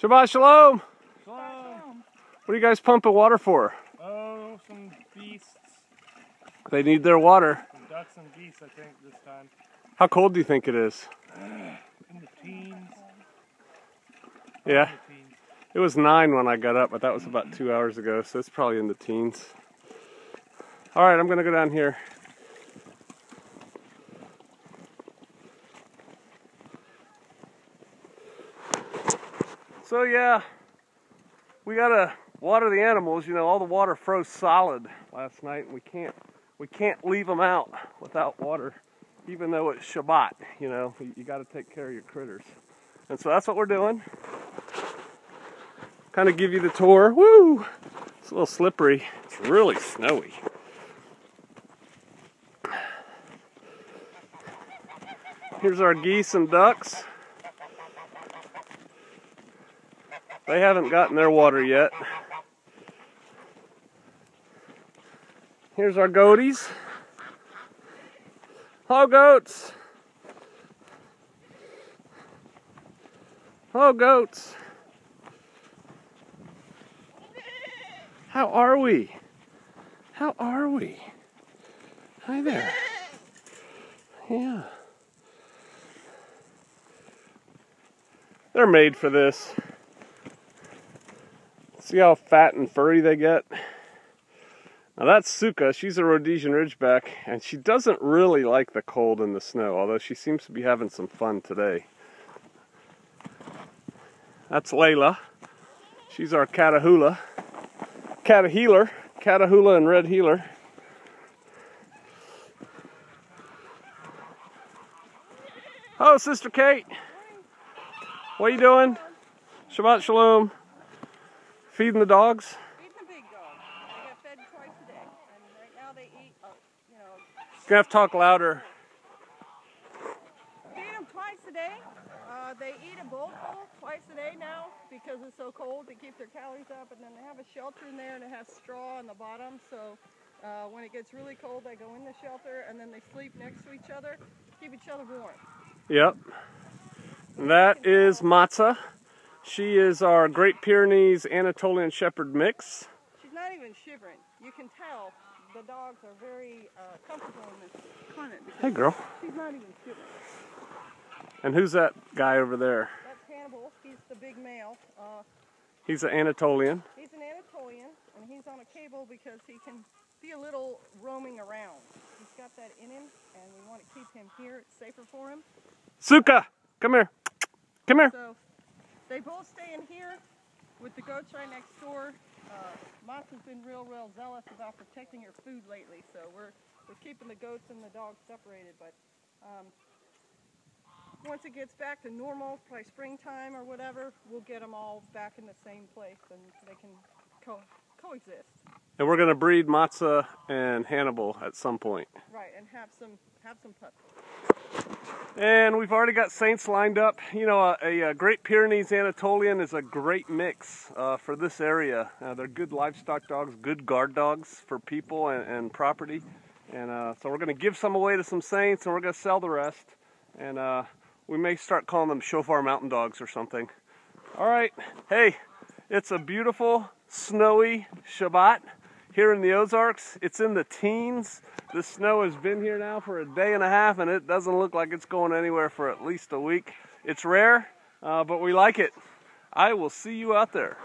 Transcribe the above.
Shabbat shalom. Shalom. What are you guys pumping water for? Oh, some beasts. They need their water. Some ducks and geese, I think, this time. How cold do you think it is? In the teens. Yeah, the teens. it was nine when I got up, but that was about two hours ago, so it's probably in the teens. All right, I'm gonna go down here. So yeah, we gotta water the animals. You know, all the water froze solid last night, we can't we can't leave them out without water, even though it's Shabbat. You know, you, you got to take care of your critters, and so that's what we're doing. Kind of give you the tour. Woo! It's a little slippery. It's really snowy. Here's our geese and ducks. They haven't gotten their water yet. Here's our goaties. Hello, goats. Hello, goats. How are we? How are we? Hi there. Yeah. They're made for this. See how fat and furry they get? Now that's Suka. She's a Rhodesian Ridgeback, and she doesn't really like the cold and the snow, although she seems to be having some fun today. That's Layla. She's our Catahoula. Catahealer. Catahoula and Red Heeler. Oh, Sister Kate. What are you doing? Shabbat Shalom. Feeding the dogs? Feeding the big dogs. They get fed twice a day, and right now they eat, uh, you know, Gonna have to talk louder. feed them twice a day. Uh, they eat a bowlful twice a day now because it's so cold to keep their calories up, and then they have a shelter in there and it has straw on the bottom. So uh, when it gets really cold, they go in the shelter and then they sleep next to each other, keep each other warm. Yep. That is Matza. She is our Great Pyrenees Anatolian Shepherd mix. She's not even shivering. You can tell the dogs are very uh, comfortable in this climate Hey, girl. she's not even shivering. And who's that guy over there? That's Hannibal. He's the big male. Uh, He's an Anatolian. He's an Anatolian, and he's on a cable because he can be a little roaming around. He's got that in him, and we want to keep him here. It's safer for him. Suka, come here. Come here. So they both stay in here with the goats right next door. Uh, Mott's has been real, real zealous about protecting her food lately, so we're we're keeping the goats and the dogs separated. But um, once it gets back to normal, probably springtime or whatever, we'll get them all back in the same place, and they can co- coexist. And we're gonna breed Matza and Hannibal at some point. And have some have some. And we've already got Saints lined up. You know, a, a, a Great Pyrenees Anatolian is a great mix uh, for this area. Uh, they're good livestock dogs, good guard dogs for people and, and property. And uh, so we're going to give some away to some Saints and we're going to sell the rest. And uh, we may start calling them Shofar Mountain Dogs or something. All right. Hey, it's a beautiful, snowy Shabbat here in the Ozarks. It's in the teens. The snow has been here now for a day and a half, and it doesn't look like it's going anywhere for at least a week. It's rare, uh, but we like it. I will see you out there.